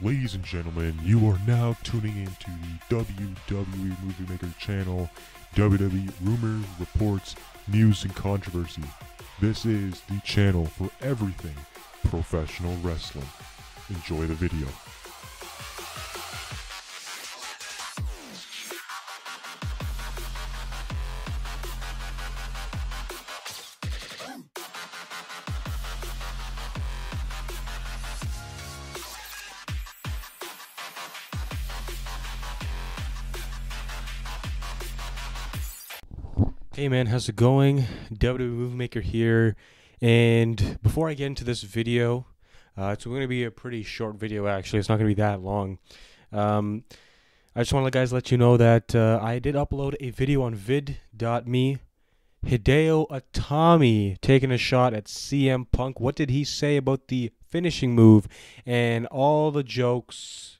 Ladies and gentlemen, you are now tuning into the WWE Movie Maker channel, WWE Rumors, Reports, News, and Controversy. This is the channel for everything professional wrestling. Enjoy the video. Hey man, how's it going? WWE Movie Maker here. And before I get into this video, uh, it's going to be a pretty short video actually. It's not going to be that long. Um, I just want to guys let you know that uh, I did upload a video on vid.me. Hideo Itami taking a shot at CM Punk. What did he say about the finishing move and all the jokes,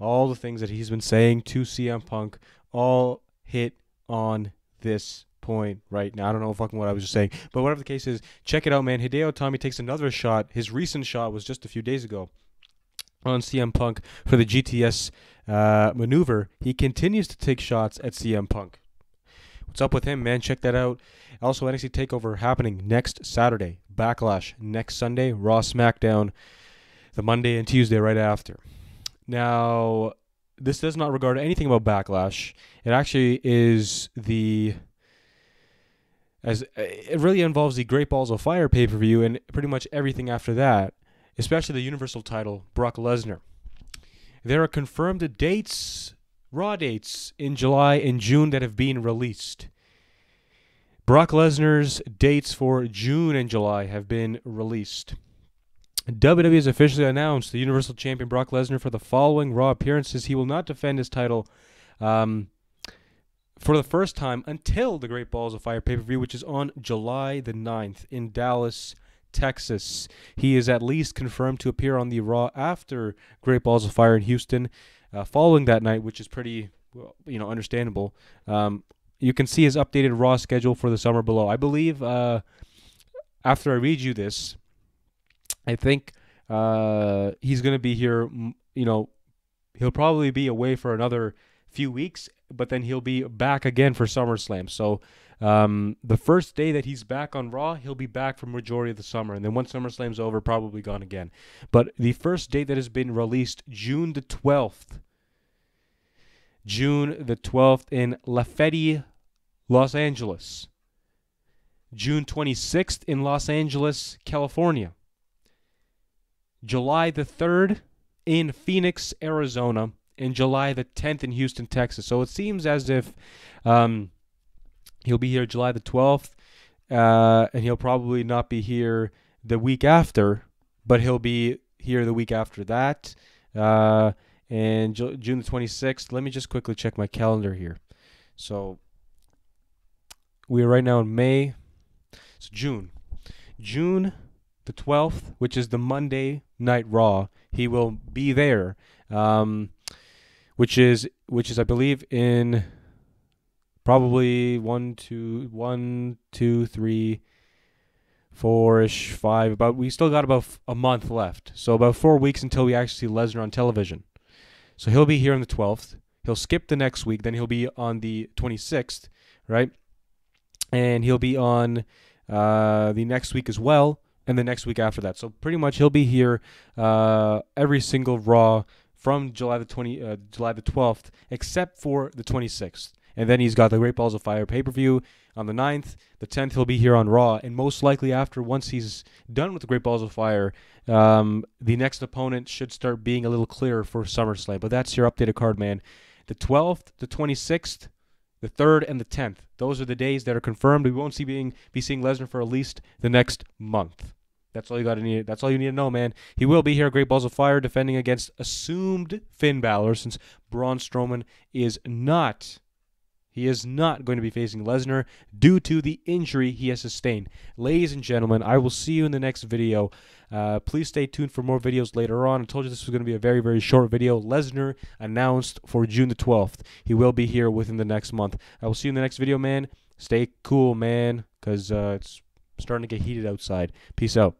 all the things that he's been saying to CM Punk, all hit on this point right now. I don't know fucking what I was just saying, but whatever the case is, check it out, man. Hideo Itami takes another shot. His recent shot was just a few days ago on CM Punk for the GTS uh, maneuver. He continues to take shots at CM Punk. What's up with him, man? Check that out. Also, NXT Takeover happening next Saturday. Backlash next Sunday. Raw SmackDown the Monday and Tuesday right after. Now, this does not regard anything about Backlash. It actually is the as it really involves the Great Balls of Fire pay per view and pretty much everything after that, especially the Universal title, Brock Lesnar. There are confirmed dates, raw dates in July and June that have been released. Brock Lesnar's dates for June and July have been released. WWE has officially announced the Universal Champion Brock Lesnar for the following Raw appearances. He will not defend his title um, for the first time until the Great Balls of Fire pay per view, which is on July the 9th in Dallas, Texas. He is at least confirmed to appear on the Raw after Great Balls of Fire in Houston uh, following that night, which is pretty, you know, understandable. Um, you can see his updated Raw schedule for the summer below. I believe uh, after I read you this, I think uh, he's going to be here. You know, he'll probably be away for another few weeks, but then he'll be back again for SummerSlam. So um, the first day that he's back on Raw, he'll be back for majority of the summer, and then once SummerSlam's over, probably gone again. But the first date that has been released, June the twelfth. June the 12th in Lafayette, Los Angeles. June 26th in Los Angeles, California. July the 3rd in Phoenix, Arizona, and July the 10th in Houston, Texas. So it seems as if um, he'll be here July the 12th, uh, and he'll probably not be here the week after, but he'll be here the week after that. Uh, and Ju- June the 26th. Let me just quickly check my calendar here. So we are right now in May. So June. June the 12th, which is the Monday Night Raw. He will be there, um, which is which is I believe in probably one, two, one, two, three, four-ish, five. About we still got about a month left, so about four weeks until we actually see Lesnar on television. So he'll be here on the 12th. He'll skip the next week, then he'll be on the 26th, right? And he'll be on uh, the next week as well and the next week after that. So pretty much he'll be here uh, every single Raw from July the 20, uh, July the 12th, except for the 26th. And then he's got the Great Balls of Fire pay per view on the 9th. The 10th, he'll be here on Raw. And most likely, after once he's done with the Great Balls of Fire, um, the next opponent should start being a little clearer for SummerSlam. But that's your updated card, man. The 12th, the 26th, the 3rd, and the 10th. Those are the days that are confirmed. We won't see being be seeing Lesnar for at least the next month. That's all you got to need. That's all you need to know, man. He will be here, Great Balls of Fire, defending against assumed Finn Balor, since Braun Strowman is not he is not going to be facing Lesnar due to the injury he has sustained. Ladies and gentlemen, I will see you in the next video. Uh, please stay tuned for more videos later on. I told you this was going to be a very, very short video. Lesnar announced for June the 12th. He will be here within the next month. I will see you in the next video, man. Stay cool, man, because uh, it's starting to get heated outside. Peace out.